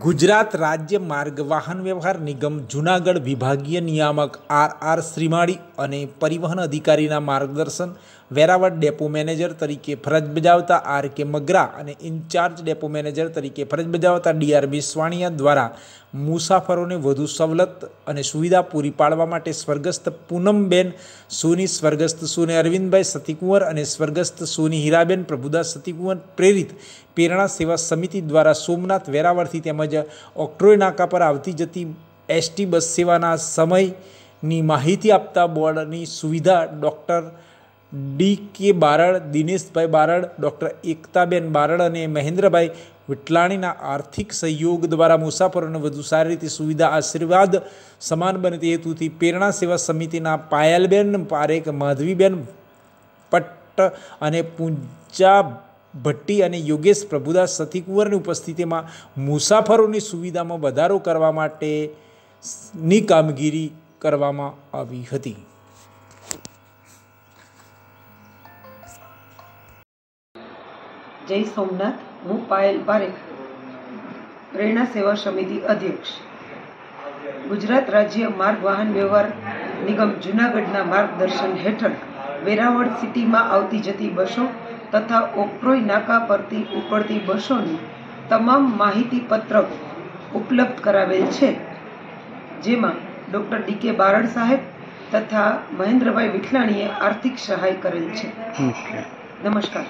ગુજરાત રાજ્ય માર્ગ વાહન વ્યવહાર નિગમ જુનાગઢ વિભાગીય નિયામક આર આર શ્રીમાળી અને પરિવહન અધિકારીના માર્ગદર્શન વેરાવળ ડેપો મેનેજર તરીકે ફરજ બજાવતા આર કે મગરા અને ઇન્ચાર્જ ડેપો મેનેજર તરીકે ફરજ બજાવતા ડીઆર વિસવાણિયા દ્વારા મુસાફરોને વધુ સવલત અને સુવિધા પૂરી પાડવા માટે સ્વર્ગસ્થ પૂનમબેન, સોની સ્વર્ગસ્થ સોની અરવિંદભાઈ સતીકુંવર અને સ્વર્ગસ્થ સોની હીરાબેન પ્રભુદાસ સતીકુંવર પ્રેરિત પ્રેરણા સેવા સમિતિ દ્વારા સોમનાથ વેરાવળથી તેમજ ઓક્ટ્રોય નાકા પર આવતી જતી એસટી બસ સેવાના સમયની માહિતી આપતા બોર્ડની સુવિધા doctor D K Barad, Dineshbhai Barad, doctor એકતાબેન Barad અને મહેન્દ્રભાઈ વિટલાણીના આર્થિક સહયોગ દ્વારા મુસાફરોને વધુ સારી રીતે સુવિધા, આશીર્વાદ સમાન બને તે હેતુથી પ્રેરણા સેવા સમિતિના પાયલબેન, પારેખ, માધવીબેન પટ્ટ અને પૂંજા ભટ્ટી અને યોગેશ પ્રભુદાસ સતીકુંવરની ઉપસ્થિતિમાં મુસાફરોની સુવિધામાં વધારો કરવા માટેની કામગીરી કરવામાં આવી હતી. જય સોમનાથ, હું પાયલ પારેખ, પ્રેરણા સેવા સમિતિ અધ્યક્ષ. ગુજરાત રાજ્ય માર્ગ વાહન વ્યવહાર નિગમ જુનાગઢના માર્ગદર્શન હેઠળ વેરાવળ સિટીમાં આવતી જતી બસો તથા ઓક્ટ્રોય નાકા પરથી ઉપડતી બસોની તમામ માહિતી પત્રક ઉપલબ્ધ કરાવેલ છે જેમાં ડૉક્ટર ડી કે બારડ સાહેબ તથા મહેન્દ્રભાઈ વિઠલાણીએ આર્થિક સહાય કરેલ છે. નમસ્કાર.